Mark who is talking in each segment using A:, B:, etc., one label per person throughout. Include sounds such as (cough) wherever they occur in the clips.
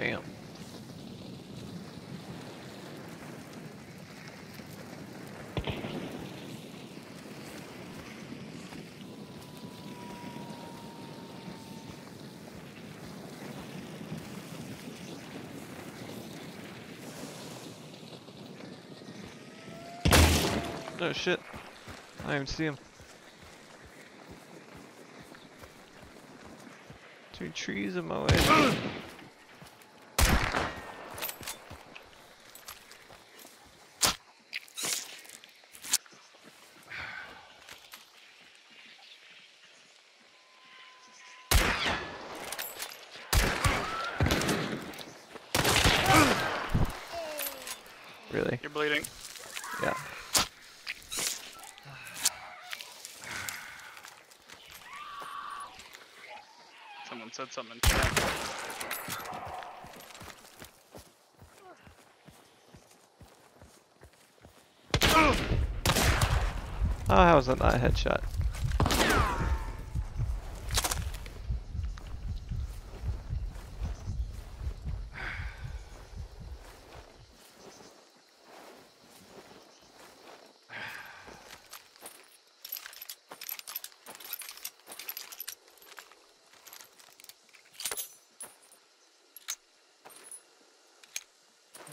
A: Damn. Oh shit. I didn't even see him. Two trees in my way. (clears throat) really?
B: You're bleeding.
A: Yeah.
B: Someone said something.
A: Oh, how was that not a headshot?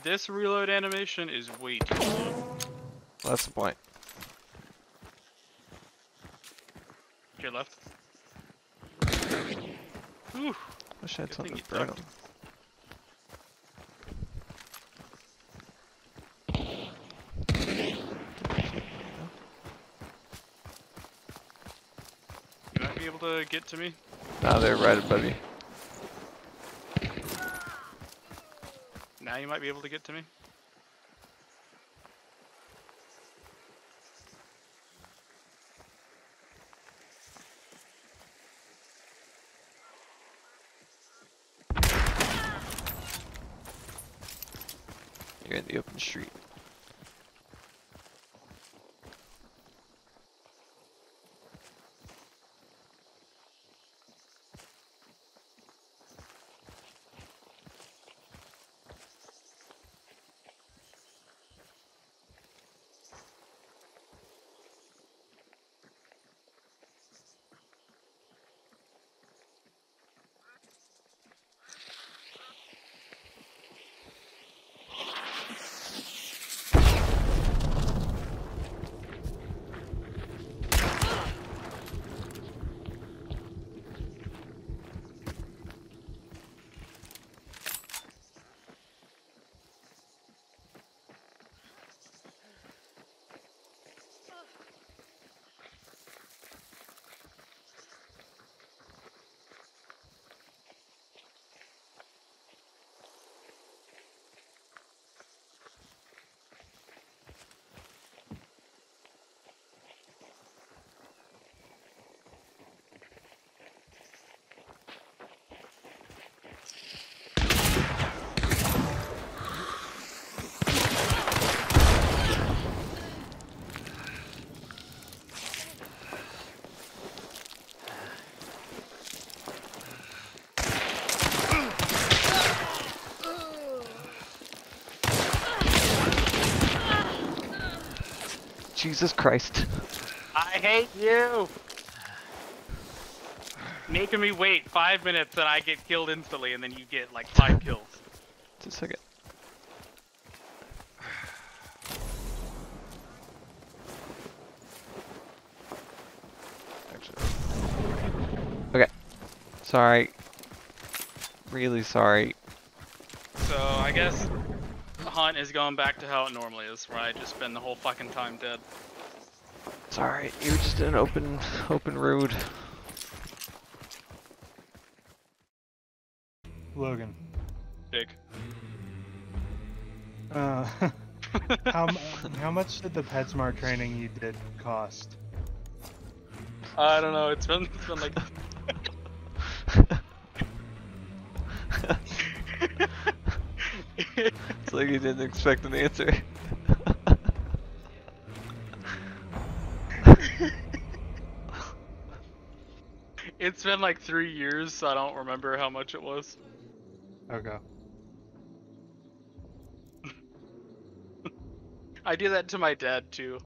B: This reload animation is way too long.
A: Well, that's the point.
B: Your left. Ooh,
A: Wish I had
B: Good
A: something to burn
B: ducked. you might be able to get to me.
A: Nah, they're right above you.
B: Now you might be able to get to me.
A: You're in the open street. Jesus Christ.
B: I hate you! Making me wait five minutes and I get killed instantly and then you get like five kills.
A: Just a second. Okay. Sorry. Really sorry.
B: So I guess Hunt is going back to how it normally is, where I just spend the whole fucking time dead.
A: Sorry. You were just in an open, open road.
C: Logan.
B: Big.
C: Uh, (laughs) how how much did the PetSmart training you did cost?
B: I don't know, it's been, it's been like
A: like he didn't expect an answer.
B: it's been like three years, so I don't remember how much it was.
C: Okay. (laughs)
B: I do that to my dad too.